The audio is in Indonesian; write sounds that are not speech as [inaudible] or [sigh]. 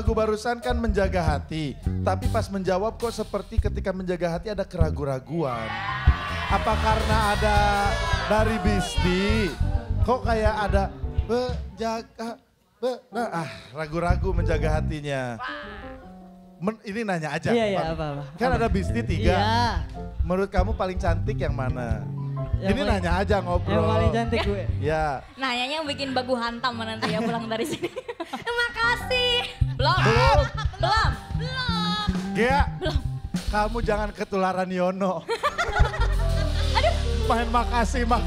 Lagu barusan kan menjaga hati, tapi pas menjawab kok seperti ketika menjaga hati ada keraguan-raguan. Apa karena ada dari Bisti? Kok kayak ada menjaga, be, nah, ah ragu-ragu menjaga hatinya. Men, ini nanya aja. Iya, iya, Bang. apa-apa. Kan ada Bisti tiga. Iya. Menurut kamu paling cantik yang mana? Yang ini paling- nanya aja ngobrol. Yang paling cantik gue. Ya. Nanyanya yang bikin bagu hantam nanti ya pulang dari sini. [laughs] Terima kasih. Belum. Belum. Belum. Belum. Gea, kamu jangan ketularan Yono. [laughs] Main makasih mak.